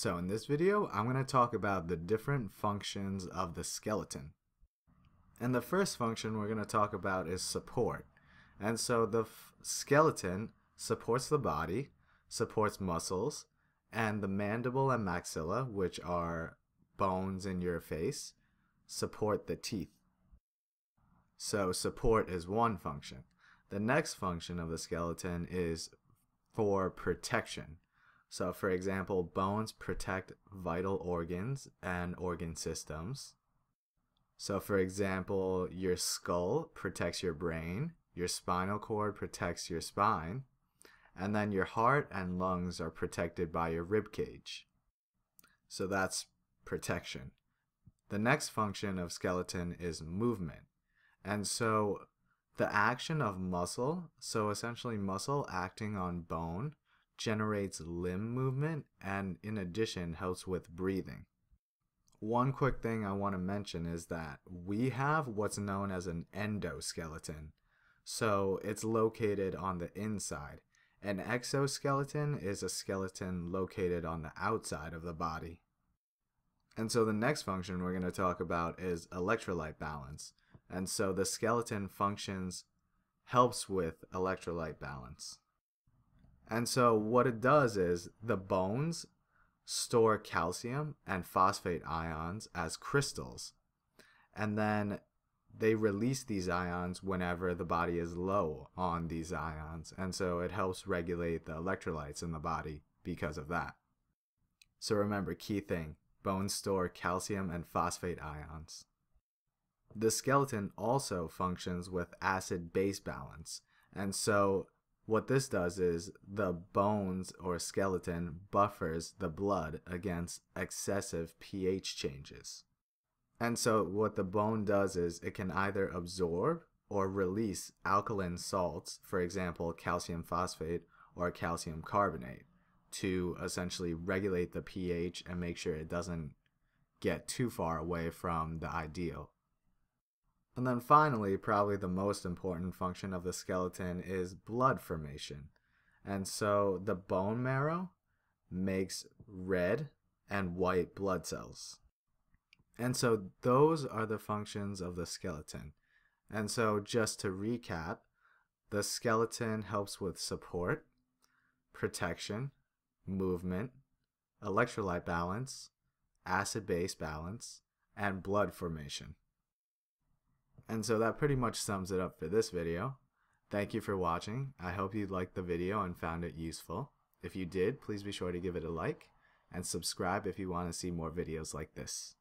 So in this video, I'm going to talk about the different functions of the skeleton. And the first function we're going to talk about is support. And so the skeleton supports the body, supports muscles, and the mandible and maxilla, which are bones in your face, support the teeth. So support is one function. The next function of the skeleton is for protection. So, for example, bones protect vital organs and organ systems. So, for example, your skull protects your brain, your spinal cord protects your spine, and then your heart and lungs are protected by your rib cage. So, that's protection. The next function of skeleton is movement. And so, the action of muscle, so essentially muscle acting on bone, generates limb movement, and in addition helps with breathing. One quick thing I want to mention is that we have what's known as an endoskeleton. So it's located on the inside. An exoskeleton is a skeleton located on the outside of the body. And so the next function we're going to talk about is electrolyte balance. And so the skeleton functions helps with electrolyte balance. And so what it does is the bones store calcium and phosphate ions as crystals. And then they release these ions whenever the body is low on these ions. And so it helps regulate the electrolytes in the body because of that. So remember, key thing bones store calcium and phosphate ions. The skeleton also functions with acid base balance. And so what this does is the bones or skeleton buffers the blood against excessive pH changes. And so what the bone does is it can either absorb or release alkaline salts, for example, calcium phosphate or calcium carbonate, to essentially regulate the pH and make sure it doesn't get too far away from the ideal. And then finally, probably the most important function of the skeleton is blood formation. And so the bone marrow makes red and white blood cells. And so those are the functions of the skeleton. And so just to recap, the skeleton helps with support, protection, movement, electrolyte balance, acid base balance, and blood formation. And so that pretty much sums it up for this video. Thank you for watching. I hope you liked the video and found it useful. If you did, please be sure to give it a like and subscribe if you want to see more videos like this.